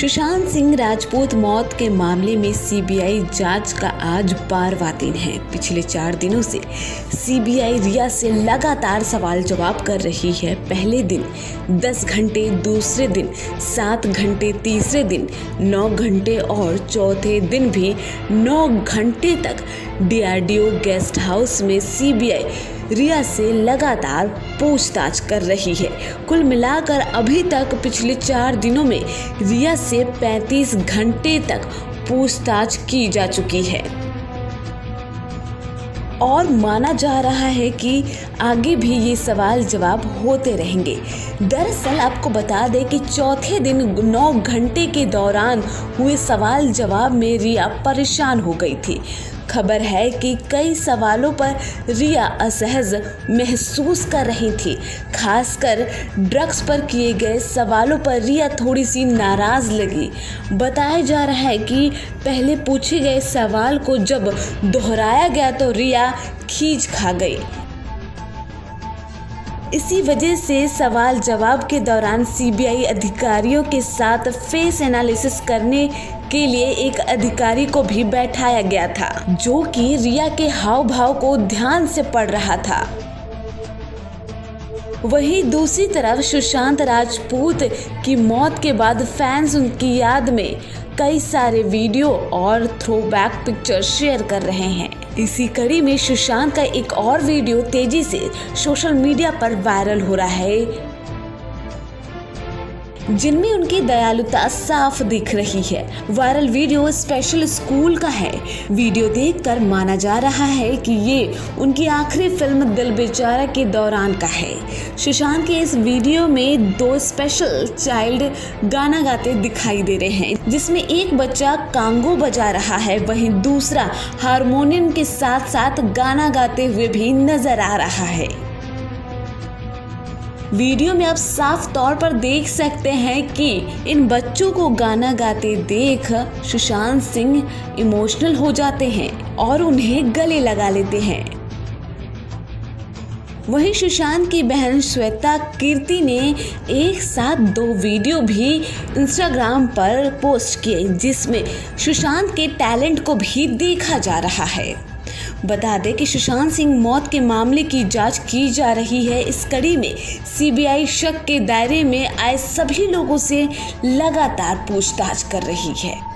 सुशांत सिंह राजपूत मौत के मामले में सीबीआई जाँच का आज बारवा दिन है। पिछले चार दिनों से सीबीआई रिया से लगातार सवाल जवाब कर रही है। पहले दिन दस घंटे, दूसरे दिन सात घंटे, तीसरे दिन नौ घंटे और चौथे दिन भी नौ घंटे तक डीआरडीओ गेस्ट हाउस में सीबीआई रिया से लगातार पूछताछ कर रही है। कुल मिलाकर अभी तक पिछले चार दिनों में रिया से 35 घंटे तक पूछताछ की जा चुकी है। और माना जा रहा है कि आगे भी ये सवाल जवाब होते रहेंगे। दरअसल आपको बता दें कि चौथे दिन नौ घंटे के दौरान हुए सवाल जवाब में रिया परेशान हो गई थी। खबर है कि कई सवालों पर रिया असहज महसूस कर रही थी। खासकर ड्रग्स पर किए गए सवालों पर रिया थोड़ी सी नाराज़ लगी। बताया जा रहा है कि पहले पूछे गए सवाल को जब दोहराया गया तो रिया खींच खा गई। इसी वजह से सवाल जवाब के दौरान सीबीआई अधिकारियों के साथ फेस एनालिसिस करने के लिए एक अधिकारी को भी बैठाया गया था, जो कि रिया के हाव भाव को ध्यान से पढ़ रहा था। वहीं दूसरी तरफ़ सुशांत राजपूत की मौत के बाद फैंस उनकी याद में कई सारे वीडियो और थ्रोबैक पिक्चर शेयर कर रहे हैं। इसी कड़ी में सुशांत का एक और वीडियो तेज़ी से सोशल मीडिया पर वायरल हो रहा है। जिनमें उनकी दयालुता साफ़ दिख रही है। वायरल वीडियो स्पेशल स्कूल का है। वीडियो देखकर माना जा रहा है कि ये उनकी आखिरी फ़िल्म दिल बेचारा के दौरान का है। सुशांत के इस वीडियो में दो स्पेशल चाइल्ड गाना गाते दिखाई दे रहे हैं, जिसमें एक बच्चा कांगो बजा रहा है, वहीं दूसरा हारमोनियम के साथ साथ गाना गाते हुए भी नज़र आ रहा है। वीडियो में आप साफ़ तौर पर देख सकते हैं कि इन बच्चों को गाना गाते देख सुशांत सिंह इमोशनल हो जाते हैं और उन्हें गले लगा लेते हैं। वहीं सुशांत की बहन श्वेता कीर्ति ने एक साथ दो वीडियो भी इंस्टाग्राम पर पोस्ट किए, जिसमें सुशांत के टैलेंट को भी देखा जा रहा है। बता दें कि सुशांत सिंह मौत के मामले की जाँच की जा रही है। इस कड़ी में सीबीआई शक के दायरे में आए सभी लोगों से लगातार पूछताछ कर रही है।